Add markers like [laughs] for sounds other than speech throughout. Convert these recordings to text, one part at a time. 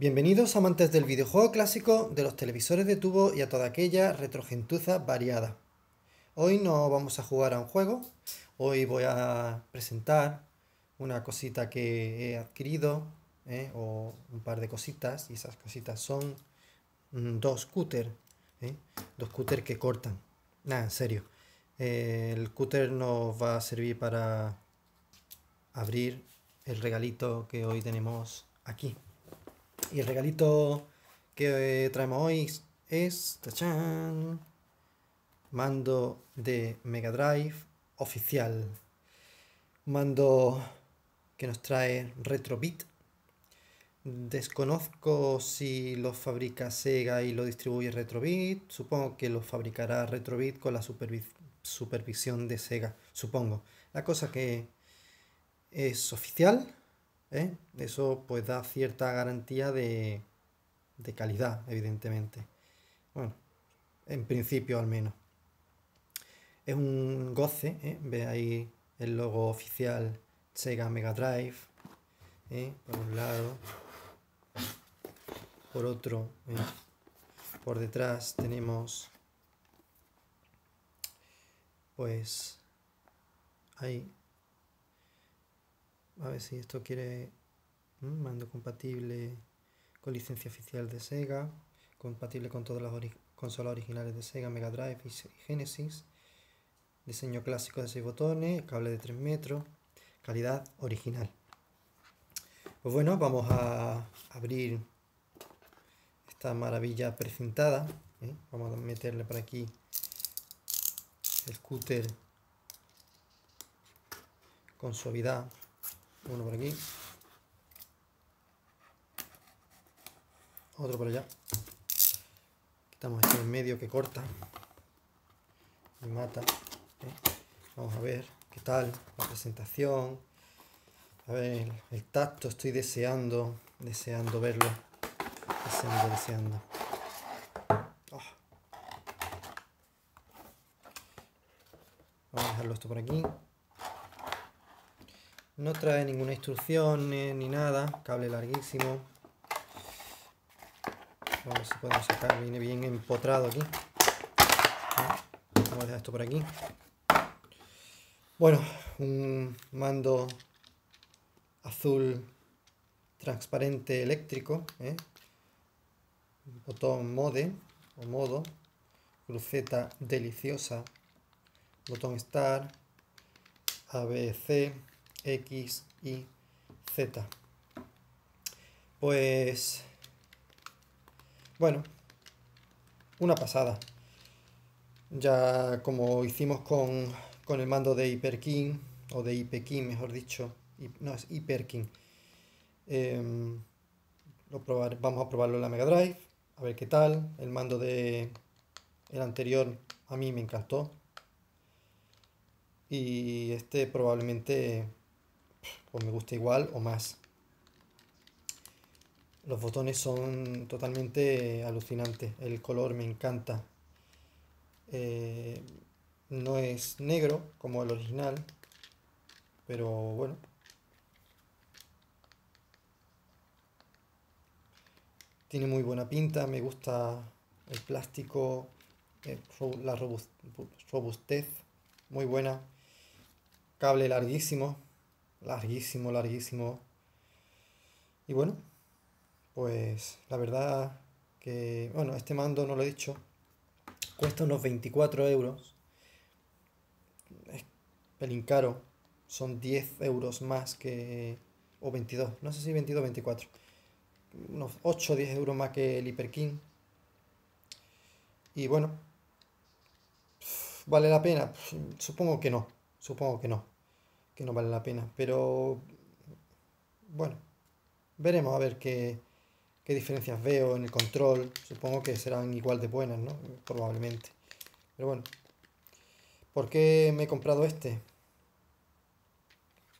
Bienvenidos amantes del videojuego clásico, de los televisores de tubo y a toda aquella retrogentuza variada. Hoy no vamos a jugar a un juego, hoy voy a presentar una cosita que he adquirido, ¿eh? o un par de cositas, y esas cositas son mm, dos cúter, ¿eh? dos cúter que cortan. Nada, en serio. Eh, el cúter nos va a servir para abrir el regalito que hoy tenemos aquí. Y el regalito que traemos hoy es ¡tachán! mando de Mega Drive oficial. Mando que nos trae Retrobit. Desconozco si lo fabrica Sega y lo distribuye Retrobit. Supongo que lo fabricará Retrobit con la supervisión de Sega. Supongo. La cosa que es oficial ¿eh? Eso pues da cierta garantía de, calidad, evidentemente. Bueno, en principio al menos. Es un goce, ¿eh? ve ahí el logo oficial Sega Mega Drive, ¿eh? por un lado. Por otro, por detrás tenemos pues ahí a ver si esto quiere mando compatible con licencia oficial de Sega, compatible con todas las consolas originales de Sega, Mega Drive y Genesis, diseño clásico de 6 botones, cable de 3 metros, calidad original. Pues bueno, vamos a abrir esta maravilla precintada. ¿eh? Vamos a meterle por aquí el cúter con suavidad uno por aquí. Otro por allá. Quitamos este en medio que corta. Y mata. ¿eh? Vamos a ver qué tal la presentación. A ver, el tacto estoy deseando, deseando verlo. Deseando, deseando. Oh. Vamos a dejarlo esto por aquí. No trae ninguna instrucción ni, nada, cable larguísimo. Vamos a ver si podemos sacar, viene bien empotrado aquí. Vamos a dejar esto por aquí. Bueno, un mando azul transparente eléctrico, ¿eh? botón mode o modo, cruceta deliciosa, botón start, ABC, X, Y, Z. Pues, bueno, una pasada. Ya como hicimos con, el mando de Hyperkin, o de IPKin, mejor dicho, no es Hyperkin. Em, lo vamos a probarlo en la Mega Drive, a ver qué tal. El mando de el anterior a mí me encantó. Y este probablemente pues me gusta igual o más. Los botones son totalmente alucinantes, el color me encanta. Eh, no es negro como el original, pero bueno. Tiene muy buena pinta, me gusta el plástico, eh, la robustez, muy buena. Cable larguísimo, larguísimo, larguísimo. Y bueno, pues la verdad que, bueno, este mando no lo he dicho, cuesta unos 24 euros. Es pelín caro, son 10 euros más que, o 22, no sé si 22 o 24. Unos 8 o 10 euros más que el Hyper King. Y bueno, ¿vale la pena? Supongo que no, supongo que no que no vale la pena. Pero bueno, veremos a ver qué, qué diferencias veo en el control. Supongo que serán igual de buenas, ¿no? Probablemente. Pero bueno, ¿por qué me he comprado este?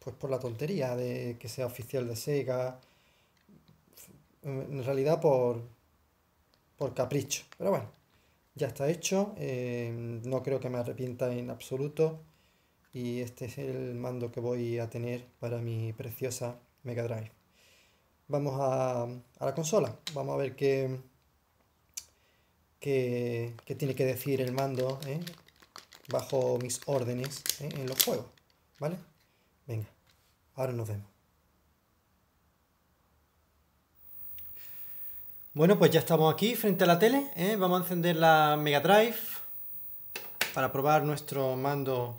Pues por la tontería de que sea oficial de Sega. En realidad por, por capricho. Pero bueno, ya está hecho. Eh, no creo que me arrepienta en absoluto y este es el mando que voy a tener para mi preciosa Mega Drive. vamos a, la consola. Vamos a ver qué, qué, tiene que decir el mando ¿eh? bajo mis órdenes ¿eh? en los juegos. ¿Vale? Venga, ahora nos vemos. Bueno, pues ya estamos aquí frente a la tele. ¿eh? Vamos a encender la Mega Drive para probar nuestro mando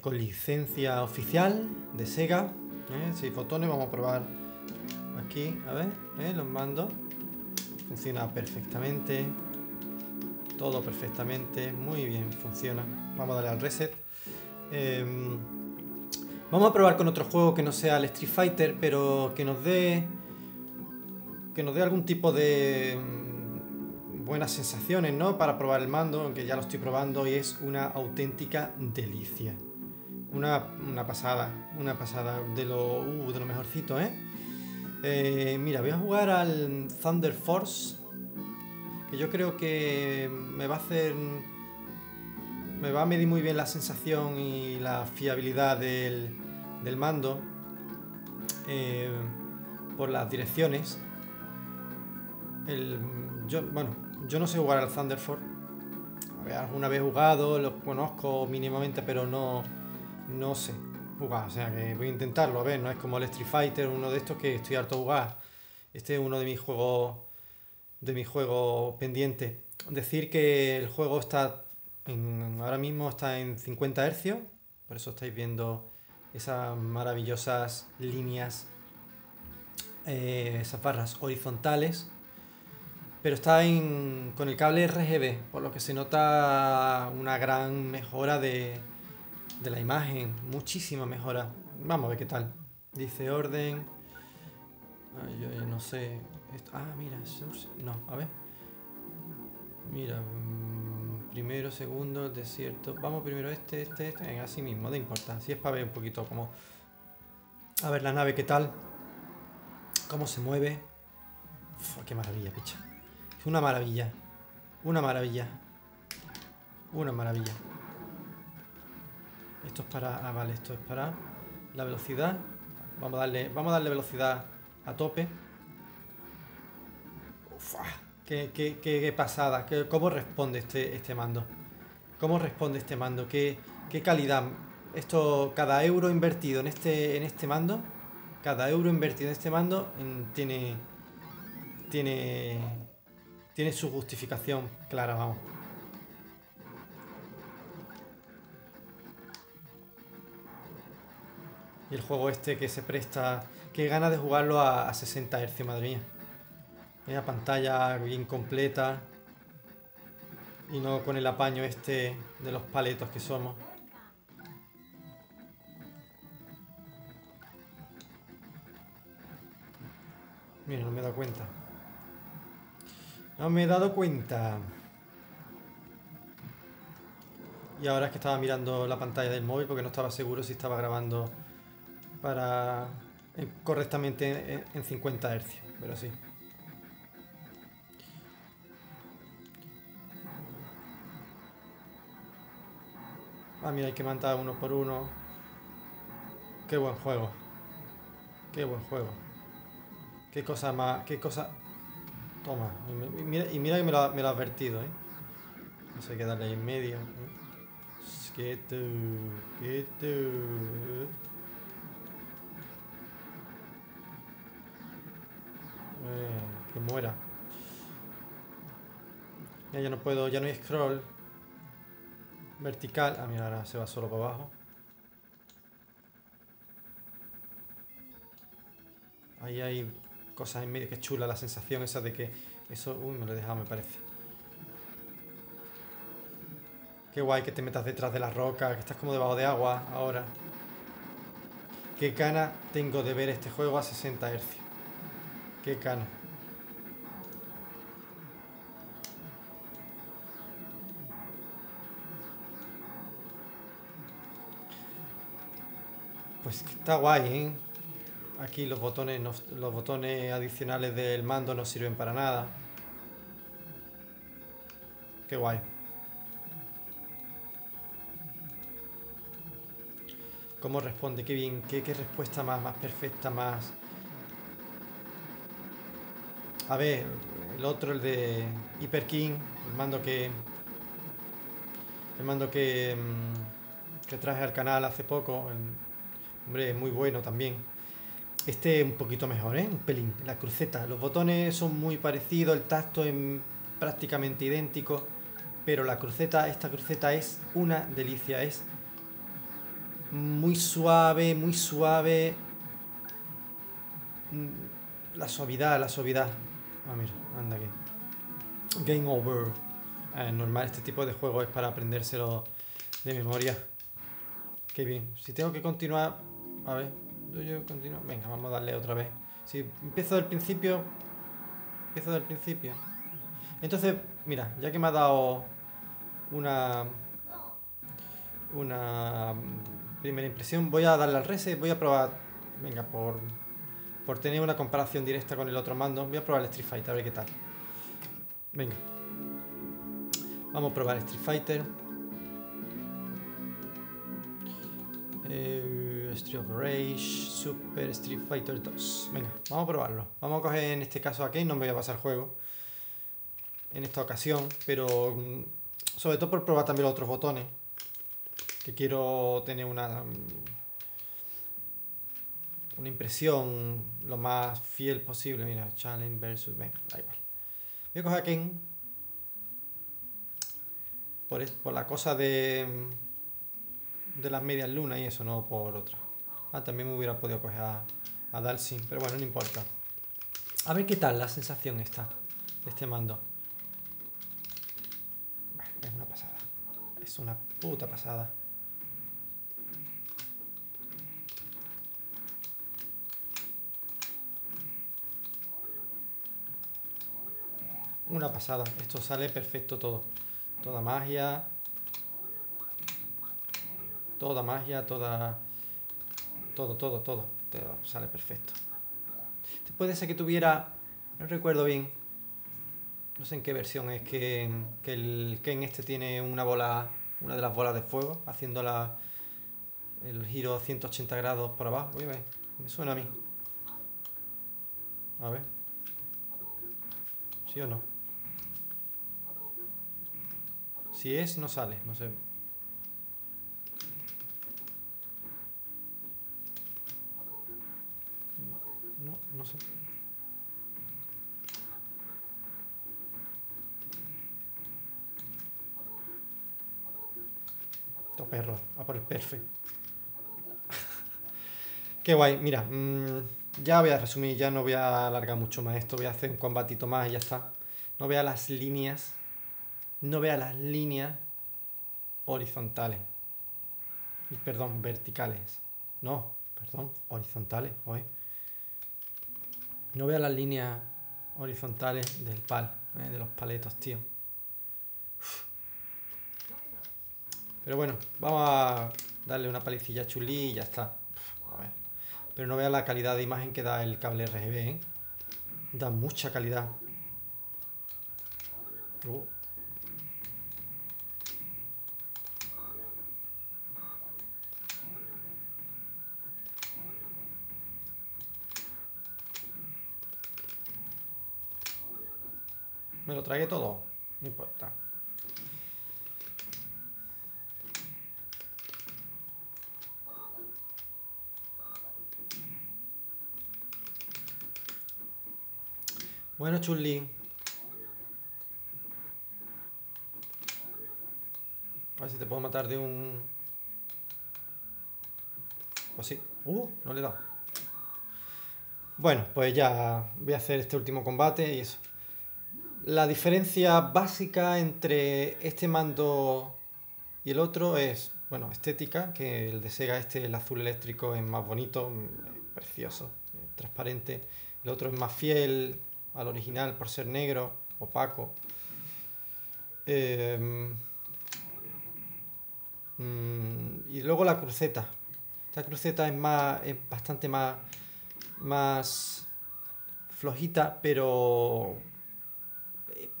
con licencia oficial de Sega. Seis botones, vamos a probar aquí, a ver, ¿eh? los mandos. Funciona perfectamente. Todo perfectamente. Muy bien, funciona. Vamos a darle al reset. Em, vamos a probar con otro juego que no sea el Street Fighter, pero que nos dé. Que nos dé algún tipo de buenas sensaciones, ¿no? Para probar el mando, aunque ya lo estoy probando y es una auténtica delicia. Una, pasada, una pasada de lo, uh, de lo mejorcito, ¿eh? Eh, mira, voy a jugar al Thunder Force. Que yo creo que me va a hacer. Me va a medir muy bien la sensación y la fiabilidad del, mando. Eh, por las direcciones. yo, bueno, yo no sé jugar al Thunder Force. Alguna vez jugado, lo conozco mínimamente, pero no, no sé jugar. O sea que voy a intentarlo. A ver, no es como el Street Fighter, uno de estos que estoy harto de jugar. Este es uno de mis juegos de mis juegos pendientes. Decir que el juego está ahora mismo está en 50 Hz, por eso estáis viendo esas maravillosas líneas, eh, esas barras horizontales. Pero está con el cable RGB, por lo que se nota una gran mejora de, la imagen. Muchísima mejora. Vamos a ver qué tal. Dice orden. yo, no sé. ah, mira, No, a ver. Mira. Mm, primero, segundo, desierto. Vamos primero este, este, este. así mismo, de importancia. Si es para ver un poquito cómo. A ver la nave qué tal. Cómo se mueve. qué maravilla, picha. Una maravilla. Una maravilla. Una maravilla. Esto es para... Ah, vale, esto es para la velocidad. Vamos a darle, vamos a darle velocidad a tope. Uf, qué, qué, pasada. ¿Cómo responde este, este mando? ¿Cómo responde este mando? ¿Qué, qué calidad? Esto, cada euro invertido en este, en este mando, cada euro invertido en este mando tiene, tiene, tiene su justificación clara, vamos. Y el juego este que se presta... Qué ganas de jugarlo a, 60 Hz, madre mía. Una pantalla bien completa. Y no con el apaño este de los paletos que somos. Mira, no me he dado cuenta. No me he dado cuenta. Y ahora es que estaba mirando la pantalla del móvil porque no estaba seguro si estaba grabando para eh, correctamente en, 50 Hz, pero sí. Ah, mira, hay que matar uno por uno. Qué buen juego. Qué buen juego. Qué cosa más... Qué cosa... Toma. Y mira, que me lo, me ha advertido, ¿eh? Eso hay que darle ahí en medio. ¿eh? Quieto. Quieto. Eh, que muera. Ya, ya no puedo, ya no hay scroll vertical. Ah, mira, ahora se va solo para abajo. Ahí hay cosas en medio, que chula la sensación esa de que eso... Uy, me lo he dejado, me parece. Qué guay que te metas detrás de la roca, que estás como debajo de agua ahora. Qué gana tengo de ver este juego a 60 Hz. Qué cana. Pues está guay, ¿eh? Aquí los botones, los botones adicionales del mando no sirven para nada. Qué guay. ¿Cómo responde? Qué bien, qué, respuesta más, más perfecta, más, A ver, el otro, el de Hyper King, el mando que. El mando que. mm, que traje al canal hace poco. hombre, muy bueno también. Este un poquito mejor, ¿eh? Un pelín. La cruceta. Los botones son muy parecidos, el tacto es prácticamente idéntico. Pero la cruceta, esta cruceta es una delicia. Es muy suave, muy suave. Mm, La suavidad, la suavidad. Ah, mira, anda aquí. Game over. Eh, normal, este tipo de juego es para aprendérselo de memoria. Qué bien. Si tengo que continuar. A ver, ¿do Venga, vamos a darle otra vez. Si empiezo del principio. Empiezo del principio. Entonces, mira, ya que me ha dado una. Una primera impresión, voy a darle al reset, voy a probar. Venga, por. Por tener una comparación directa con el otro mando, voy a probar el Street Fighter, a ver qué tal. Venga. Vamos a probar Street Fighter. Street of Rage, Super Street Fighter 2. Venga, vamos a probarlo. Vamos a coger en este caso a Kane, no me voy a pasar juego. En esta ocasión, pero mm, sobre todo por probar también los otros botones. Que quiero tener una. mm, Una impresión lo más fiel posible. Mira, Challenge versus. Venga, da igual. Voy a coger a Kane. Por, por la cosa de. De las medias lunas y eso, no por otra. Ah, también me hubiera podido coger a, a Dalsin, pero bueno, no importa. A ver qué tal la sensación esta de este mando. Es una pasada. Es una puta pasada. Una pasada. Esto sale perfecto todo. Toda magia. Toda magia, toda... Todo, todo, todo. Todo sale perfecto. Puede ser que tuviera... No recuerdo bien. No sé en qué versión es que, que el Ken este tiene una bola... Una de las bolas de fuego. Haciendo la, el giro 180 grados por abajo. Voy a. Me suena a mí. A ver. ¿Sí o no? Si es, no sale. No sé. No, sé. Esto perro, a por el perfect. [laughs] Qué guay, mira, mm, ya voy a resumir, ya no voy a alargar mucho más esto, voy a hacer un combatito más y ya está. No vea las líneas, no vea las líneas horizontales. Perdón, verticales. No, perdón, horizontales, oye. No vea las líneas horizontales del pal, eh, de los paletos, tío. Pero bueno, vamos a darle una palicilla chulí y ya está. A ver. Pero no vea la calidad de imagen que da el cable RGB, ¿eh? Da mucha calidad. Uh. Me lo tragué todo. No importa. Bueno, Chulli. A ver si te puedo matar de un... Pues sí. Uh, no le he dado. Bueno, pues ya voy a hacer este último combate y eso. La diferencia básica entre este mando y el otro es, bueno, estética, que el de Sega este, el azul eléctrico, es más bonito, mm, precioso, eh, transparente. El otro es más fiel al original por ser negro, opaco. Em, mm, y luego la cruceta. Esta cruceta es más, es bastante más, más flojita, pero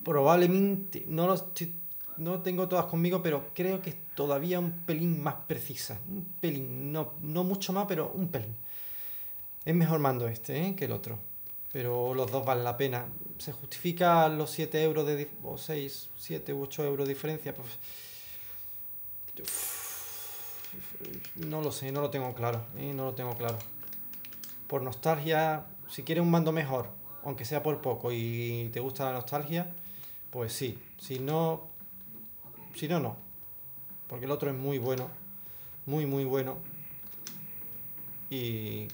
probablemente no lo estoy- no tengo todas conmigo, pero creo que es todavía un pelín más precisa. Un pelín, no, no mucho más, pero un pelín. Es mejor mando este ¿eh? que el otro. pero los dos valen la pena. ¿Se justifica los 7 euros de, o 6, 7 u 8 euros de diferencia? Pues, no lo sé, no lo tengo claro, ¿eh? no lo tengo claro. Por nostalgia, si quieres un mando mejor, aunque sea por poco y te gusta la nostalgia, pues sí. Si no, si no, no. Porque el otro es muy bueno, muy, muy bueno. Y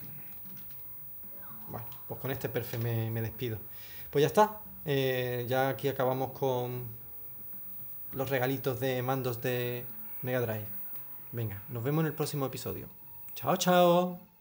bueno, pues con este perfil me, me despido. Pues ya está. Eh, ya aquí acabamos con los regalitos de mandos de Mega Drive. Venga, nos vemos en el próximo episodio. Chao, chao.